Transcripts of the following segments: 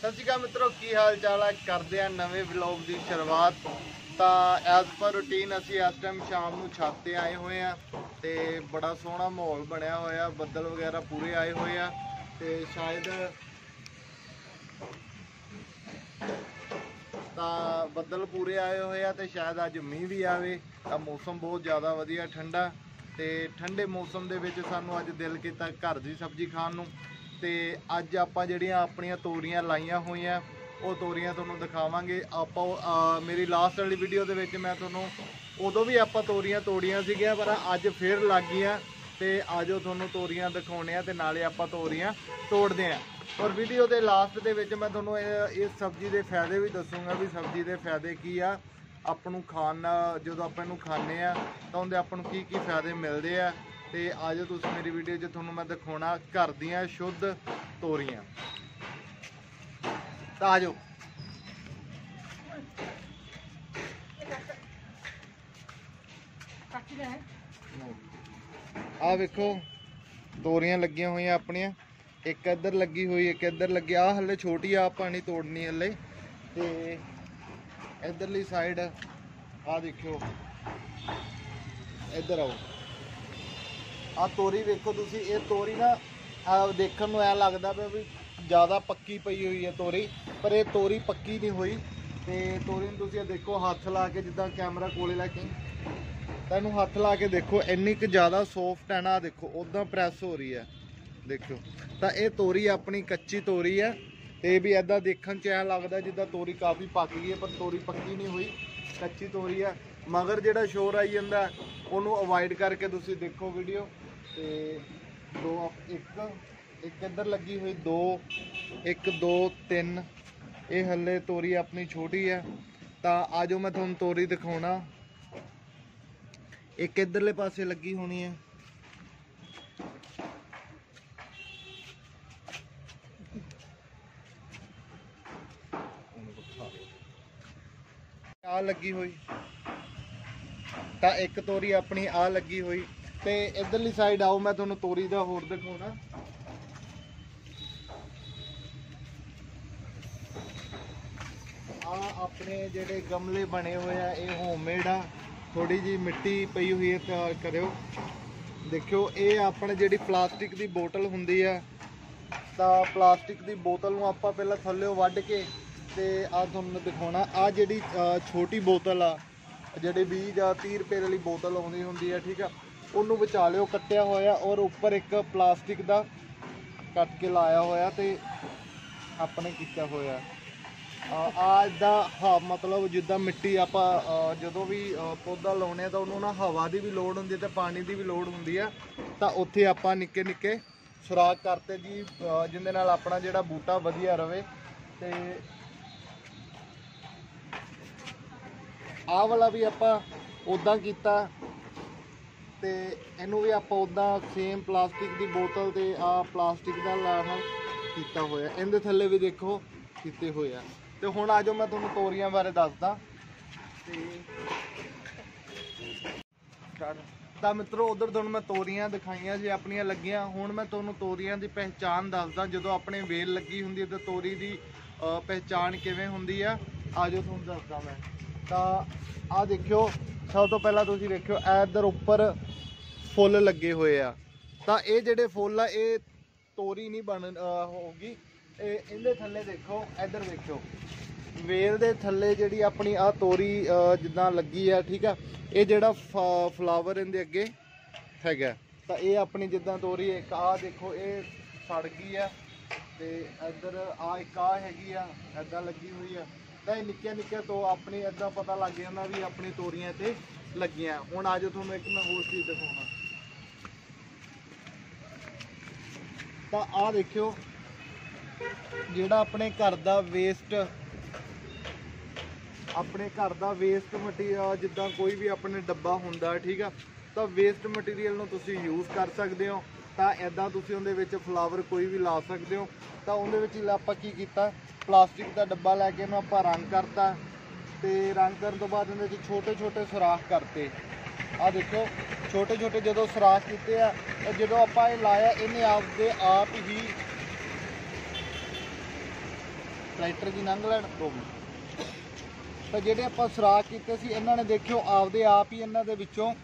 ਸਤਿ ਸ਼੍ਰੀ ਅਕਾਲ ਮਿੱਤਰੋ, ਕੀ ਹਾਲ ਚਾਲ ਹੈ ਕਰਦੇ ਆ ਨਵੇਂ ਵਲੌਗ ਦੀ ਸ਼ੁਰੂਆਤ। ਤਾਂ ਐਜ਼ ਪਰ ਰੂਟੀਨ ਅਸੀਂ ਇਸ ਟਾਈਮ ਸ਼ਾਮ ਨੂੰ ਛੱਤ ਤੇ ਆਏ ਹੋਏ ਆ ਤੇ ਬੜਾ ਸੋਹਣਾ ਮਾਹੌਲ ਬਣਿਆ ਹੋਇਆ, ਬੱਦਲ ਵਗੈਰਾ ਪੂਰੇ ਆਏ ਹੋਏ ਆ ਤੇ ਸ਼ਾਇਦ ਤਾਂ ਬੱਦਲ ਪੂਰੇ ਆਏ ਹੋਏ ਆ ਤੇ ਸ਼ਾਇਦ ਅੱਜ ਮੀਂਹ ਵੀ ਆਵੇ, ਤਾਂ ਮੌਸਮ ਬਹੁਤ ਜ਼ਿਆਦਾ ਵਧੀਆ, ਠੰਡਾ ਤੇ ਠੰਡੇ ਮੌਸਮ ਦੇ ਵਿੱਚ ਸਾਨੂੰ ਅੱਜ ਦਿਲ ਕੀਤਾ ਘਰ ਦੀ ਸਬਜ਼ੀ ਖਾਣ ਨੂੰ। ਤੇ ਅੱਜ ਆਪਾਂ ਜਿਹੜੀਆਂ ਆਪਣੀਆਂ ਤੋਰੀਆਂ ਲਾਈਆਂ ਹੋਈਆਂ ਉਹ ਤੋਰੀਆਂ ਤੁਹਾਨੂੰ ਦਿਖਾਵਾਂਗੇ। ਆਪਾਂ ਉਹ, ਮੇਰੀ ਲਾਸਟ ਵਾਲੀ ਵੀਡੀਓ ਦੇ ਵਿੱਚ ਮੈਂ ਤੁਹਾਨੂੰ ਉਦੋਂ ਵੀ ਆਪਾਂ ਤੋਰੀਆਂ ਤੋੜੀਆਂ ਸੀਗੀਆਂ ਪਰ ਅੱਜ ਫੇਰ ਲੱਗ ਗਈਆਂ ਤੇ ਆਜੋ ਤੁਹਾਨੂੰ ਤੋਰੀਆਂ ਦਿਖਾਉਣੇ ਆ ਤੇ ਨਾਲੇ ਆਪਾਂ ਤੋਰੀਆਂ ਤੋੜਦੇ ਆ ਔਰ ਵੀਡੀਓ ਦੇ ਲਾਸਟ ਦੇ ਵਿੱਚ ਮੈਂ ਤੁਹਾਨੂੰ ਇਹ ਇਸ ਸਬਜ਼ੀ ਦੇ ਫਾਇਦੇ ਵੀ ਦੱਸੂਗਾ ਵੀ ਸਬਜ਼ੀ ਦੇ ਫਾਇਦੇ ਕੀ ਆ। ਆਪਾਂ ਨੂੰ ਖਾਣ ਨਾਲ ਜਦੋਂ ਆਪਾਂ ਇਹਨੂੰ ਖਾਂਦੇ ਆ ਤਾਂ ਉਹਦੇ ਆਪਾਂ ਨੂੰ ਕੀ ਕੀ ਫਾਇਦੇ ਮਿਲਦੇ ਆ। ਤੇ ਆਜੋ ਤੁਸੀਂ ਮੇਰੀ ਵੀਡੀਓ 'ਚ ਤੁਹਾਨੂੰ ਮੈਂ ਦਿਖਾਉਣਾ ਘਰ ਦੀਆਂ ਸ਼ੁੱਧ ਤੋਰੀਆਂ। ਤਾਂ ਆਜੋ ਆ ਵੇਖੋ ਤੋਰੀਆਂ ਲੱਗੀਆਂ ਹੋਈਆਂ ਆਪਣੀਆਂ। ਇੱਕ ਇੱਧਰ ਲੱਗੀ ਹੋਈ ਇੱਕ ਇੱਧਰ ਲੱਗੀ। ਆ ਹੱਲੇ ਛੋਟੀ ਆ ਨਹੀਂ ਤੋੜਨੀ ਹੱਲੇ। ਤੇ ਇੱਧਰਲੀ ਸਾਈਡ ਆ ਦੇਖਿਓ। ਇੱਧਰ ਆਓ। ਆ ਤੋਰੀ ਵੇਖੋ ਤੁਸੀਂ, ਇਹ ਤੋਰੀ ਨਾ ਆ ਦੇਖਣ ਨੂੰ ਐ ਲੱਗਦਾ ਪਿਆ ਵੀ ਜ਼ਿਆਦਾ ਪੱਕੀ ਪਈ ਹੋਈ ਹੈ ਤੋਰੀ, ਪਰ ਇਹ ਤੋਰੀ ਪੱਕੀ ਨਹੀਂ ਹੋਈ। ਤੇ ਤੋਰੀ ਨੂੰ ਤੁਸੀਂ ਇਹ ਦੇਖੋ, ਹੱਥ ਲਾ ਕੇ ਜਿੱਦਾਂ ਕੈਮਰਾ ਕੋਲੇ ਲੈ ਕੇ। ਤਾਂ ਇਹਨੂੰ ਹੱਥ ਲਾ ਕੇ ਦੇਖੋ, ਇੰਨੀ ਕੁ ਜ਼ਿਆਦਾ ਸੌਫਟ ਹੈ ਨਾ, ਆਹ ਦੇਖੋ ਉਦਾਂ ਪ੍ਰੈਸ ਹੋ ਰਹੀ ਹੈ। ਦੇਖਿਓ, ਤਾਂ ਇਹ ਤੋਰੀ ਆਪਣੀ ਕੱਚੀ ਤੋਰੀ ਹੈ। ਤੇ ਇਹ ਵੀ ਐਦਾਂ ਦੇਖਣ ਚ ਐ ਲੱਗਦਾ ਜਿੱਦਾਂ ਤੋਰੀ ਕਾਫੀ ਪੱਕ ਗਈ ਹੈ, ਪਰ ਤੋਰੀ ਪੱਕੀ ਨਹੀਂ ਹੋਈ। ਕੱਚੀ ਤੋਰੀ ਹੈ। ਮਗਰ ਜਿਹੜਾ ਸ਼ੋਰ ਆਈ ਜਾਂਦਾ, ਉਹਨੂੰ ਅਵੋਇਡ ਕਰਕੇ ਤੁਸੀਂ ਦੇਖੋ ਵੀਡੀਓ ਤੇ ਦੋ ਇੱਕ ਇੱਕ ਇੱਧਰ ਲੱਗੀ ਹੋਈ ਦੋ, ਇੱਕ, ਦੋ, ਤਿੰਨ। ਇਹ ਹੱਲੇ ਤੋਰੀ ਆਪਣੀ ਛੋਟੀ ਹੈ। ਤਾਂ ਆਜੋ ਮੈਂ ਤੁਹਾਨੂੰ ਤੋਰੀ ਦਿਖਾਉਣਾ। ਇੱਕ ਇੱਧਰਲੇ ਪਾਸੇ ਲੱਗੀ ਹੋਣੀ ਹੈ। ਆ ਲੱਗੀ ਹੋਈ। ਤਾਂ ਇੱਕ ਤੋਰੀ ਆਪਣੀ ਆ ਲੱਗੀ ਹੋਈ। ਤੇ ਇਧਰਲੀ ਸਾਈਡ ਆਓ, ਮੈਂ ਤੁਹਾਨੂੰ ਤੋਰੀ ਦਾ ਹੋਰ ਦਿਖਾਉਣਾ। ਆ ਆਪਣੇ ਜਿਹੜੇ ਗਮਲੇ ਬਣੇ ਹੋਏ ਆ, ਇਹ ਹੋਮਮੇਡ ਆ। ਥੋੜੀ ਜੀ ਮਿੱਟੀ ਪਈ ਹੋਈ ਹੈ ਤਿਆਰ ਕਰਿਓ। ਦੇਖਿਓ, ਇਹ ਆਪਣੇ ਜਿਹੜੀ ਪਲਾਸਟਿਕ ਦੀ ਬੋਤਲ ਹੁੰਦੀ ਆ, ਤਾਂ ਪਲਾਸਟਿਕ ਦੀ ਬੋਤਲ ਨੂੰ ਆਪਾਂ ਪਹਿਲਾਂ ਥੱਲੇੋਂ ਵੱਢ ਕੇ ਤੇ ਆ ਤੁਹਾਨੂੰ ਦਿਖਾਉਣਾ। ਆ ਜਿਹੜੀ ਛੋਟੀ ਬੋਤਲ ਆ, ਜਿਹੜੇ 20 ਜਾਂ 30 ਰੁਪਏ ਵਾਲੀ ਬੋਤਲ ਆਉਂਦੀ ਹੁੰਦੀ ਆ, ਠੀਕ ਆ? ਉਹਨੂੰ ਬਚਾ ਲਿਓ ਕੱਟਿਆ ਹੋਇਆ ਔਰ ਉੱਪਰ ਇੱਕ ਪਲਾਸਟਿਕ ਦਾ ਕੱਟ ਕੇ ਲਾਇਆ ਹੋਇਆ ਤੇ ਆਪਣੇ ਕੀਤਾ ਹੋਇਆ। ਆ ਇਦਾਂ ਹਾਂ ਮਤਲਬ ਜਿੱਦਾਂ ਮਿੱਟੀ ਆਪਾਂ ਜਦੋਂ ਵੀ ਪੌਦਾ ਲਾਉਣੇ ਆ ਤਾਂ ਉਹਨੂੰ ਨਾ ਹਵਾ ਦੀ ਵੀ ਲੋੜ ਹੁੰਦੀ ਹੈ ਤੇ ਪਾਣੀ ਦੀ ਵੀ ਲੋੜ ਹੁੰਦੀ ਆ ਤਾਂ ਉੱਥੇ ਆਪਾਂ ਨਿੱਕੇ ਨਿੱਕੇ ਸੁਰਾਖ ਕਰਤੇ ਜੀ ਅ, ਜਿਹਦੇ ਨਾਲ ਆਪਣਾ ਜਿਹੜਾ ਬੂਟਾ ਵਧੀਆ ਰਵੇ ਤੇ ਆਹ ਵਾਲਾ ਵੀ ਆਪਾਂ ਉਦਾਂ ਕੀਤਾ। ਤੇ ਇਹਨੂੰ ਵੀ ਆਪਾਂ ਉਦਾਂ ਸੇਮ ਪਲਾਸਟਿਕ ਦੀ ਬੋਤਲ ਤੇ ਆ ਪਲਾਸਟਿਕ ਦਾ ਲਾਣਾ ਕੀਤਾ ਹੋਇਆ। ਇਹਦੇ ਥੱਲੇ ਵੀ ਦੇਖੋ ਕੀਤੇ ਹੋਏ ਆ। ਤੇ ਹੁਣ ਆਜੋ ਮੈਂ ਤੁਹਾਨੂੰ ਤੋਰੀਆਂ ਬਾਰੇ ਦੱਸਦਾ। ਤੇ ਤਾਂ ਮਿੱਤਰੋ ਉਧਰ ਤੁਹਾਨੂੰ ਮੈਂ ਤੋਰੀਆਂ ਦਿਖਾਈਆਂ ਜੀ ਆਪਣੀਆਂ ਲੱਗੀਆਂ। ਹੁਣ ਮੈਂ ਤੁਹਾਨੂੰ ਤੋਰੀਆਂ ਦੀ ਪਹਿਚਾਣ ਦੱਸਦਾ। ਜਦੋਂ ਆਪਣੇ ਵੇਲ ਲੱਗੀ ਹੁੰਦੀ ਹੈ ਤਾਂ ਤੋਰੀ ਦੀ ਅ, ਪਹਿਚਾਣ ਕਿਵੇਂ ਹੁੰਦੀ ਆ ਆਜੋ ਤੁਹਾਨੂੰ ਦੱਸਦਾ ਮੈਂ। ਤਾਂ ਆ ਦੇਖਿਓ, ਸਭ ਤੋਂ ਪਹਿਲਾਂ ਤੁਸੀਂ ਦੇਖਿਓ, ਇਹ ਇੱਧਰ ਉੱਪਰ ਫੁੱਲ ਲੱਗੇ ਹੋਏ ਆ। ਤਾਂ ਇਹ ਜਿਹੜੇ ਫੁੱਲ ਆ, ਇਹ ਤੋਰੀ ਨਹੀਂ ਬਣ ਹੋਊਗੀ। ਇਹ ਇਹਦੇ ਥੱਲੇ ਦੇਖੋ, ਇੱਧਰ ਦੇਖਿਓ। ਵੇਲ ਦੇ ਥੱਲੇ ਜਿਹੜੀ ਆਪਣੀ ਆ ਤੋਰੀ ਜਿੱਦਾਂ ਲੱਗੀ ਆ, ਠੀਕ ਆ, ਇਹ ਜਿਹੜਾ ਫਲਾਵਰ ਇਹਦੇ ਅੱਗੇ ਹੈਗਾ। ਤਾਂ ਇਹ ਆਪਣੀ ਜਿੱਦਾਂ ਤੋਰੀ ਇੱਕ ਆ ਦੇਖੋ, ਇਹ ਸੜ ਗਈ ਆ। ਤੇ ਇੱਧਰ ਆ ਇੱਕ ਆ ਹੈਗੀ ਆ ਐਦਾਂ ਲੱਗੀ ਹੋਈ ਆ। ਤਾਂ ਇਹ ਨਿੱਕੀਆਂ ਨਿੱਕੀਆਂ ਤੋਂ ਆਪਣੀ ਐਦਾਂ ਪਤਾ ਲੱਗ ਜਾਂਦਾ ਵੀ ਆਪਣੀ ਤੋਰੀਆਂ ਤੇ ਲੱਗੀਆਂ। ਹੁਣ ਆਜੋ ਤੁਹਾਨੂੰ ਇੱਕ ਮੈਂ ਹੋਰ ਚੀਜ਼ ਦਿਖਾਉਣਾ। ਤਾਂ ਆਹ ਦੇਖਿਓ, ਜਿਹੜਾ ਆਪਣੇ ਘਰ ਦਾ ਵੇਸਟ ਆਪਣੇ ਘਰ ਦਾ ਵੇਸਟ ਮਟੀਰੀਅਲ ਜਿੱਦਾਂ ਕੋਈ ਵੀ ਆਪਣੇ ਡੱਬਾ ਹੁੰਦਾ, ਠੀਕ ਆ, ਤਾਂ ਵੇਸਟ ਮਟੀਰੀਅਲ ਨੂੰ ਤੁਸੀਂ ਯੂਜ਼ ਕਰ ਸਕਦੇ ਹੋ। ਤਾਂ ਐਦਾਂ ਤੁਸੀਂ ਉਹਦੇ ਵਿੱਚ ਫਲਾਵਰ ਕੋਈ ਵੀ ਲਾ ਸਕਦੇ ਹੋ। ਤਾਂ ਉਹਦੇ ਵਿੱਚ ਆਪਾਂ ਕੀ ਕੀਤਾ? ਪਲਾਸਟਿਕ ਦਾ ਡੱਬਾ ਲੈ ਕੇ ਇਹਨੂੰ ਆਪਾਂ ਰੰਗ ਕਰਤਾ। ਤੇ ਰੰਗ ਕਰਨ ਤੋਂ ਬਾਅਦ ਇਹਦੇ ਵਿੱਚ ਛੋਟੇ ਛੋਟੇ ਸੁਰਾਖ ਕਰਤੇ। ਆ ਦੇਖੋ ਛੋਟੇ ਛੋਟੇ ਜਦੋਂ ਸੁਰਾਖ ਕੀਤੇ ਆ, ਤਾਂ ਜਦੋਂ ਆਪਾਂ ਇਹ ਲਾਇਆ, ਇਹਨੇ ਆਪਦੇ ਆਪ ਹੀ ਟਰੈਕਟਰ ਦੀ ਲੰਘ ਲੈਣ। ਦੋ ਤਾਂ ਜਿਹੜੇ ਆਪਾਂ ਸੁਰਾਖ ਕੀਤੇ ਸੀ, ਇਹਨਾਂ ਨੇ ਦੇਖਿਓ, ਆਪਦੇ ਆਪ ਹੀ ਇਹਨਾਂ ਦੇ ਵਿੱਚੋਂ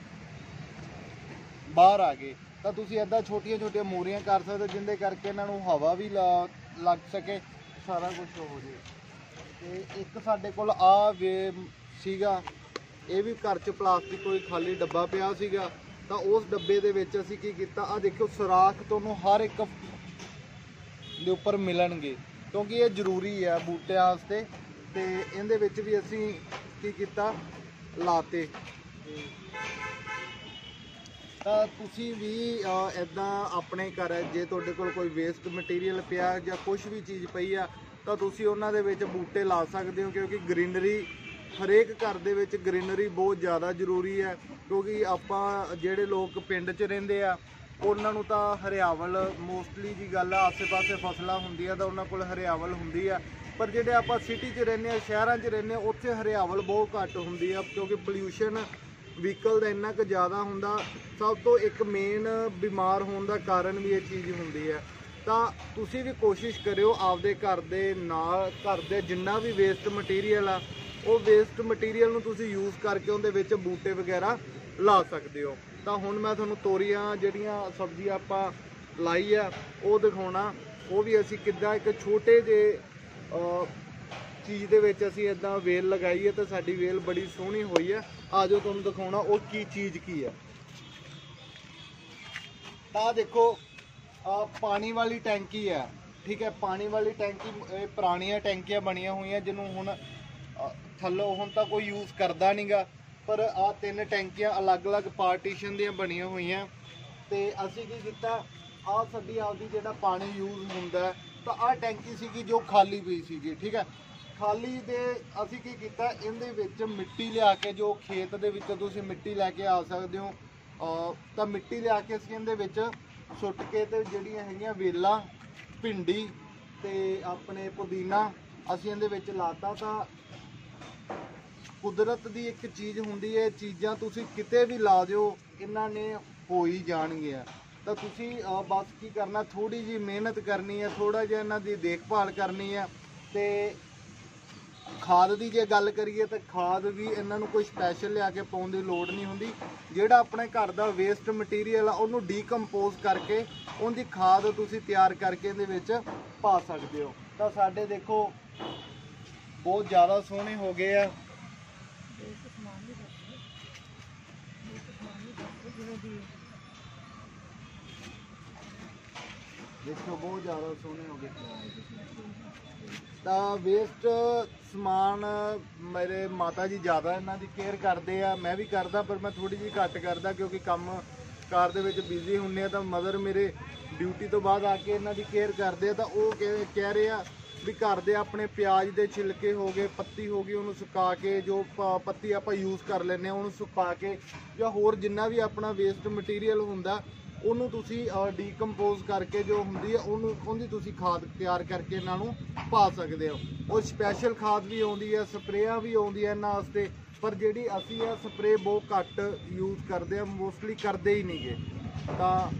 ਬਾਹਰ ਆ ਗਏ। ਤਾਂ ਤੁਸੀਂ ਐਦਾਂ ਛੋਟੀਆਂ ਛੋਟੀਆਂ ਮੋਰੀਆਂ ਕਰ ਸਕਦੇ ਹੋ ਜਿੰਦੇ ਕਰਕੇ ਇਹਨਾਂ ਨੂੰ ਹਵਾ ਵੀ ਲਾ- ਲੱਗ ਸਕੇ। ਸਾਰਾ ਕੁਝ ਹੋ ਜੇ। ਤੇ ਇੱਕ ਸਾਡੇ ਕੋਲ ਆ ਵੇ ਸੀਗਾ। ਇਹ ਵੀ ਘਰ 'ਚ ਪਲਾਸਟਿਕ ਕੋਈ ਖਾਲੀ ਡੱਬਾ ਪਿਆ ਸੀਗਾ। ਤਾਂ ਉਸ ਡੱਬੇ ਦੇ ਵਿੱਚ ਅਸੀਂ ਕੀ ਕੀਤਾ ਆ ਦੇਖਿਓ ਸੁਰਾਖ ਤੁਹਾਨੂੰ ਹਰ ਇੱਕ ਦੇ ਉੱਪਰ ਮਿਲਣਗੇ। ਕਿਉਂਕਿ ਇਹ ਜ਼ਰੂਰੀ ਹੈ ਬੂਟਿਆਂ ਵਾਸਤੇ। ਤੇ ਇਹਦੇ ਵਿੱਚ ਵੀ ਅਸੀਂ ਕੀ ਕੀਤਾ, ਲਾਤੇ। ਤਾਂ ਤੁਸੀਂ ਵੀ ਇਦਾਂ ਆਪਣੇ ਘਰ ਜੇ ਤੁਹਾਡੇ ਕੋਲ ਕੋਈ ਵੇਸਟ ਮਟੀਰੀਅਲ ਪਿਆ ਜਾਂ ਕੁਝ ਵੀ ਚੀਜ਼ ਪਈ ਆ, ਤਾਂ ਤੁਸੀਂ ਉਹਨਾਂ ਦੇ ਵਿੱਚ ਬੂਟੇ ਲਾ ਸਕਦੇ ਹੋ, ਕਿਉਂਕਿ ਗ੍ਰੀਨਰੀ ਹਰੇਕ ਘਰ ਦੇ ਵਿੱਚ ਗ੍ਰੀਨਰੀ ਬਹੁਤ ਜ਼ਿਆਦਾ ਜ਼ਰੂਰੀ ਹੈ, ਕਿਉਂਕਿ ਆਪਾਂ ਜਿਹੜੇ ਲੋਕ ਪਿੰਡ 'ਚ ਰਹਿੰਦੇ ਆ, ਉਹਨਾਂ ਨੂੰ ਤਾਂ ਹਰਿਆਵਲ ਮੋਸਟਲੀ ਜੀ ਗੱਲ ਆ, ਆਸੇ-ਪਾਸੇ ਫਸਲਾਂ ਹੁੰਦੀਆਂ ਤਾਂ ਉਹਨਾਂ ਕੋਲ ਹਰਿਆਵਲ ਹੁੰਦੀ ਆ, ਪਰ ਜਿਹੜੇ ਆਪਾਂ ਸਿਟੀ 'ਚ ਰਹਿੰਦੇ ਆ, ਸ਼ਹਿਰਾਂ 'ਚ ਰਹਿੰਦੇ ਆ, ਉੱਥੇ ਹਰਿਆਵਲ ਬਹੁਤ ਘੱਟ ਹੁੰਦੀ ਆ, ਕਿਉਂਕਿ ਪੋਲਿਊਸ਼ਨ ਵਹੀਕਲ ਦਾ ਇੰਨਾ ਕੁ ਜ਼ਿਆਦਾ ਹੁੰਦਾ, ਸਭ ਤੋਂ ਇੱਕ ਮੇਨ ਬਿਮਾਰ ਹੋਣ ਦਾ ਕਾਰਨ ਵੀ ਇਹ ਚੀਜ਼ ਹੁੰਦੀ ਹੈ। ਤਾਂ ਤੁਸੀਂ ਵੀ ਕੋਸ਼ਿਸ਼ ਕਰਿਓ ਆਪਦੇ ਘਰ ਦੇ ਨਾਲ, ਘਰ ਦੇ ਜਿੰਨਾ ਵੀ ਵੇਸਟ ਮਟੀਰੀਅਲ ਆ, ਉਹ ਵੇਸਟ ਮਟੀਰੀਅਲ ਨੂੰ ਤੁਸੀਂ ਯੂਜ਼ ਕਰਕੇ ਉਹਦੇ ਵਿੱਚ ਬੂਟੇ ਵਗੈਰਾ ਲਾ ਸਕਦੇ ਹੋ। ਤਾਂ ਹੁਣ ਮੈਂ ਤੁਹਾਨੂੰ ਤੋਰੀਆਂ ਜਿਹੜੀਆਂ ਸਬਜ਼ੀ ਆਪਾਂ ਲਾਈ ਆ, ਉਹ ਦਿਖਾਉਣਾ। ਉਹ ਵੀ ਅਸੀਂ ਕਿੱਦਾਂ ਇੱਕ ਛੋਟੇ ਜਿਹੇ ਚੀਜ਼ ਦੇ ਵਿੱਚ ਅਸੀਂ ਇਦਾਂ ਵੇਲ ਲਗਾਈ ਹੈ ਤੇ ਸਾਡੀ ਵੇਲ ਬੜੀ ਸੋਹਣੀ ਹੋਈ ਹੈ। ਆਜੋ ਤੁਹਾਨੂੰ ਦਿਖਾਉਣਾ ਉਹ ਕੀ ਚੀਜ਼ ਕੀ ਹੈ। ਤਾਂ ਦੇਖੋ ਆ ਪਾਣੀ ਵਾਲੀ ਟੈਂਕੀ ਹੈ, ਠੀਕ ਹੈ? ਪਾਣੀ ਵਾਲੀ ਟੈਂਕੀ, ਇਹ ਪੁਰਾਣੀਆਂ ਟੈਂਕੀਆਂ ਬਣੀਆਂ ਹੋਈਆਂ ਜਿਹਨੂੰ ਹੁਣ ਥੱਲੋਂ ਹੁਣ ਤਾਂ ਕੋਈ ਯੂਜ਼ ਕਰਦਾ ਨਹੀਂਗਾ ਪਰ ਆ ਤਿੰਨ ਟੈਂਕੀਆਂ ਅਲੱਗ-ਅਲੱਗ ਪਾਰਟੀਸ਼ਨ ਦੀਆਂ ਬਣੀਆਂ ਹੋਈਆਂ। ਤੇ ਅਸੀਂ ਕੀ ਕੀਤਾ ਆ ਸਾਡੀ ਆਪਦੀ ਜਿਹੜਾ ਪਾਣੀ ਯੂਜ਼ ਹੁੰਦਾ ਤਾਂ ਆ ਟੈਂਕੀ ਸੀਗੀ ਜੋ ਖਾਲੀ ਪਈ ਸੀਗੀ, ਠੀਕ ਹੈ? ਖਾਲੀ ਦੇ ਅਸੀਂ ਕੀ ਕੀਤਾ, ਇਹਦੇ ਵਿੱਚ ਮਿੱਟੀ ਲਿਆ ਕੇ, ਜੋ ਖੇਤ ਦੇ ਵਿੱਚ ਤੁਸੀਂ ਮਿੱਟੀ ਲੈ ਕੇ ਆ ਸਕਦੇ ਹੋ ਤਾਂ ਮਿੱਟੀ ਲਿਆ ਕੇ ਅਸੀਂ ਇਹਦੇ ਵਿੱਚ ਸੁੱਟ ਕੇ ਤੇ ਜਿਹੜੀਆਂ ਹੈਗੀਆਂ ਵੇਲਾਂ, ਭਿੰਡੀ ਤੇ ਆਪਣੇ ਪੁਦੀਨਾ ਅਸੀਂ ਇਹਦੇ ਵਿੱਚ ਲਾਤਾ ਤਾਂ ਕੁਦਰਤ ਦੀ ਇੱਕ ਚੀਜ਼ ਹੁੰਦੀ ਹੈ ਚੀਜ਼ਾਂ ਤੁਸੀਂ ਕਿਤੇ ਵੀ ਲਾ ਦਿਓ, ਇਹਨਾਂ ਨੇ ਹੋ ਹੀ ਜਾਣਗੀਆਂ। ਤਾਂ ਤੁਸੀਂ ਬਸ ਕੀ ਕਰਨਾ ਥੋੜੀ ਜੀ ਮਿਹਨਤ ਕਰਨੀ ਹੈ ਥੋੜਾ ਜਿਹਾ ਇਹਨਾਂ ਦੀ ਦੇਖਭਾਲ ਕਰਨੀ ਹੈ ਤੇ ਖਾਦ ਦੀ ਜੇ ਗੱਲ ਕਰੀਏ ਤਾਂ ਖਾਦ ਵੀ ਇਹਨਾਂ ਨੂੰ ਕੋਈ ਸਪੈਸ਼ਲ ਲਿਆ ਕੇ ਪਾਉਣ ਦੀ ਲੋੜ ਨਹੀਂ ਹੁੰਦੀ। ਜਿਹੜਾ ਆਪਣੇ ਘਰ ਦਾ ਵੇਸਟ ਮਟੀਰੀਅਲ ਆ, ਉਹਨੂੰ ਡੀਕੰਪੋਜ਼ ਕਰਕੇ ਉਹਦੀ ਖਾਦ ਤੁਸੀਂ ਤਿਆਰ ਕਰਕੇ ਇਹਦੇ ਵਿੱਚ ਪਾ ਸਕਦੇ ਹੋ। ਤਾਂ ਸਾਡੇ ਦੇਖੋ, ਬਹੁਤ ਜ਼ਿਆਦਾ ਸੋਹਣੇ ਹੋ ਗਏ ਆ। ਦੇਖੋ, ਬਹੁਤ ਜ਼ਿਆਦਾ ਸੋਹਣੇ ਹੋ ਗਏ। ਤਾਂ ਵੇਸਟ ਸਮਾਨ ਮੇਰੇ ਮਾਤਾ ਜੀ ਜ਼ਿਆਦਾ ਇਹਨਾਂ ਦੀ ਕੇਅਰ ਕਰਦੇ ਆ, ਮੈਂ ਵੀ ਕਰਦਾ, ਪਰ ਮੈਂ ਥੋੜੀ ਜਿਹੀ ਘੱਟ ਕਰਦਾ ਕਿਉਂਕਿ ਕੰਮ ਕਾਰ ਦੇ ਵਿੱਚ ਬਿਜ਼ੀ ਹੁੰਨੇ ਆ ਤਾਂ ਮਦਰ ਮੇਰੇ ਡਿਊਟੀ ਤੋਂ ਬਾਅਦ ਆ ਕੇ ਇਹਨਾਂ ਦੀ ਕੇਅਰ ਕਰਦੇ ਆ ਤਾਂ ਉਹ ਕਹਿ ਕਹਿ ਰਹੇ ਆ ਵੀ ਘਰ ਦੇ ਆਪਣੇ ਪਿਆਜ਼ ਦੇ ਛਿਲਕੇ ਹੋ ਗਏ, ਪੱਤੀ ਹੋ ਗਈ, ਉਹਨੂੰ ਸੁਕਾ ਕੇ ਜੋ ਪ- ਪੱਤੀ ਆਪਾਂ ਯੂਜ਼ ਕਰ ਲੈਂਦੇ ਆ, ਉਹਨੂੰ ਸੁਕਾ ਕੇ ਜਾਂ ਹੋਰ ਜਿੰਨਾ ਵੀ ਆਪਣਾ ਵੇਸਟ ਮਟੀਰੀਅਲ ਹੁੰਦਾ ਉਹਨੂੰ ਤੁਸੀਂ ਡੀਕੰਪੋਜ਼ ਕਰਕੇ ਜੋ ਹੁੰਦੀ ਹੈ, ਉਹਨੂੰ, ਉਹਦੀ ਤੁਸੀਂ ਖਾਦ ਤਿਆਰ ਕਰਕੇ ਇਹਨਾਂ ਨੂੰ ਪਾ ਸਕਦੇ ਹੋ। ਉਹ ਸਪੈਸ਼ਲ ਖਾਦ ਵੀ ਆਉਂਦੀ ਹੈ, ਸਪਰੇਆਂ ਵੀ ਆਉਂਦੀਆਂ ਇਹਨਾਂ ਵਾਸਤੇ, ਪਰ ਜਿਹੜੀ ਅਸੀਂ ਆ ਸਪਰੇ ਬਹੁਤ ਘੱਟ ਯੂਜ਼ ਕਰਦੇ ਆ ਮੋਸਟਲੀ ਕਰਦੇ ਹੀ ਨਹੀਂਗੇ। ਤਾਂ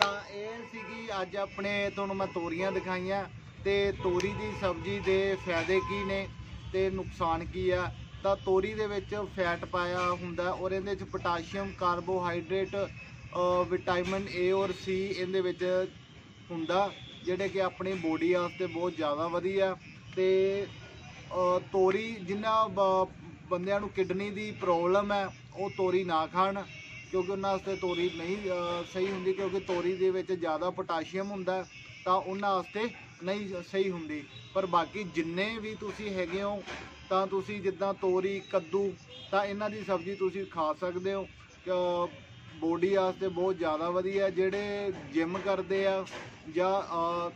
ਤਾਂ ਇਹ ਸੀਗੀ ਅੱਜ ਆਪਣੇ, ਤੁਹਾਨੂੰ ਮੈਂ ਤੋਰੀਆਂ ਦਿਖਾਈਆਂ, ਤੇ ਤੋਰੀ ਦੀ ਸਬਜ਼ੀ ਦੇ ਫਾਇਦੇ ਕੀ ਨੇ, ਤੇ ਨੁਕਸਾਨ ਕੀ ਆ ਤਾਂ ਤੋਰੀ ਦੇ ਵਿੱਚ ਫੈਟ ਪਾਇਆ ਹੁੰਦਾ ਔਰ ਇਹਦੇ ਵਿੱਚ ਪੋਟਾਸ਼ੀਅਮ, ਕਾਰਬੋਹਾਈਡਰੇਟ ਵਿਟਾਮਿਨ ਏ ਔਰ ਸੀ ਇਹਦੇ ਵਿੱਚ ਹੁੰਦਾ, ਜਿਹੜੇ ਕਿ ਆਪਣੀ ਬੋਡੀ ਵਾਸਤੇ ਬਹੁਤ ਜ਼ਿਆਦਾ ਵਧੀਆ ਤੇ ਤੋਰੀ ਜਿਨ੍ਹਾਂ ਬ- ਬੰਦਿਆਂ ਨੂੰ ਕਿਡਨੀ ਦੀ ਪ੍ਰੋਬਲਮ ਹੈ, ਉਹ ਤੋਰੀ ਨਾ ਖਾਣ, ਕਿਉਂਕਿ ਉਹਨਾਂ ਵਾਸਤੇ ਤੋਰੀ ਨਹੀਂ ਸਹੀ ਹੁੰਦੀ, ਕਿਉਂਕਿ ਤੋਰੀ ਦੇ ਵਿੱਚ ਜ਼ਿਆਦਾ ਪੋਟਾਸ਼ੀਅਮ ਹੁੰਦਾ ਤਾਂ ਉਹਨਾਂ ਵਾਸਤੇ ਨਹੀਂ ਸਹੀ ਹੁੰਦੀ। ਪਰ ਬਾਕੀ ਜਿੰਨੇ ਵੀ ਤੁਸੀਂ ਹੈਗੇ ਹੋ ਤਾਂ ਤੁਸੀਂ ਜਿੱਦਾਂ ਤੋਰੀ, ਕੱਦੂ, ਤਾਂ ਇਹਨਾਂ ਦੀ ਸਬਜ਼ੀ ਤੁਸੀਂ ਖਾ ਸਕਦੇ ਹੋ। ਬੋਡੀ ਵਾਸਤੇ ਬਹੁਤ ਜ਼ਿਆਦਾ ਵਧੀਆ ਜਿਹੜੇ ਜਿਮ ਕਰਦੇ ਆ ਜਾਂ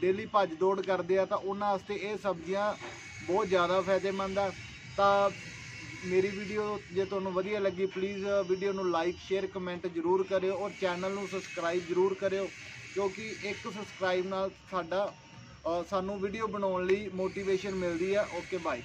ਡੇਲੀ ਭੱਜ ਦੌੜ ਕਰਦੇ ਆ, ਤਾਂ ਉਹਨਾਂ ਵਾਸਤੇ ਇਹ ਸਬਜ਼ੀਆਂ ਬਹੁਤ ਜ਼ਿਆਦਾ ਫਾਇਦੇਮੰਦ ਆ। ਤਾਂ ਮੇਰੀ ਵੀਡੀਓ ਜੇ ਤੁਹਾਨੂੰ ਵਧੀਆ ਲੱਗੀ ਪਲੀਜ਼ ਵੀਡੀਓ ਨੂੰ ਲਾਈਕ ਸ਼ੇਅਰ ਕਮੈਂਟ ਜ਼ਰੂਰ ਕਰਿਓ ਔਰ ਚੈਨਲ ਨੂੰ ਸਬਸਕ੍ਰਾਈਬ ਜ਼ਰੂਰ ਕਰਿਓ, ਕਿਉਂਕਿ ਇੱਕ ਸਬਸਕ੍ਰਾਈਬ ਨਾਲ ਸਾਡਾ ਸਾਨੂੰ ਵੀਡੀਓ ਬਣਾਉਣ ਲਈ ਮੋਟੀਵੇਸ਼ਨ ਮਿਲਦੀ ਆ। Okay bye